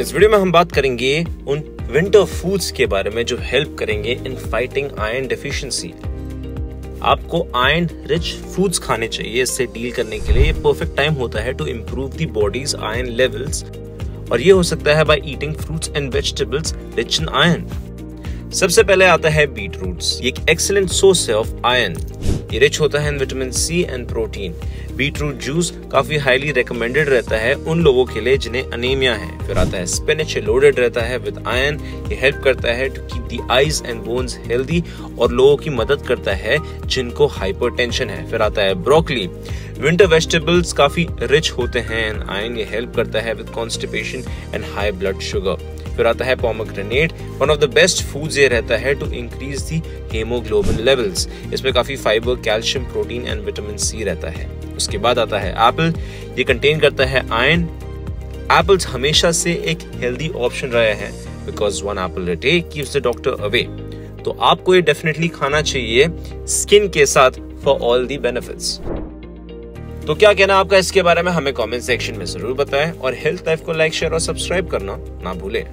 इस वीडियो में हम बात करेंगे उन विंटर फूड्स के बारे में जो हेल्प करेंगे इन फाइटिंग आयरन डेफिशिएंसी आपको आयरन रिच फूड्स खाने चाहिए, इससे डील करने के लिए परफेक्ट टाइम होता है to improve the body's iron levels और ये हो सकता है by eating fruits and vegetables rich in iron सबसे पहले आता है बीट रूट्स ये एक एक्सेलेंट सोर्स है ऑफ़ आयरन ये रिच होता है in vitamin C and protein. Beet root juice काफ़ी हाईली रिकमेंडेड रहता है उन लोगों के लिए जिन्हें अनेमिया है। फिर आता है स्पिनच लोडेड रहता है विद आयरन ये हेल्प करता है to keep the eyes and bones healthy और लोगों की मदद करता है जिनको हाइपरटेंशन है। फिर आता है ब्रोकली विंटर वेजिटेबल्स काफ़ी रिच होते हैं एंड आयन ये हेल्प करता है with constipation and high blood sugar फिर आता है pomegranate one of the best foods ये रहता है to increase the haemoglobin levels इसमें काफ़ी fibre calcium protein and vitamin C रहता है। उसके बाद आता है एप्पल ये कंटेन करता है आयरन एप्पल्स हमेशा से एक हेल्दी ऑप्शन रहे हैं because one apple a day keeps the doctor away तो आपको ये डेफिनेटली खाना चाहिए स्किन के साथ फॉर ऑल दी बेनिफिट्स तो क्या कहना आपका इसके बारे में हमें कमेंट सेक्शन में ज़रूर बताएँ और हेल्थ लाइफ को लाइक शेयर और सब्सक्राइब करना ना भूलें।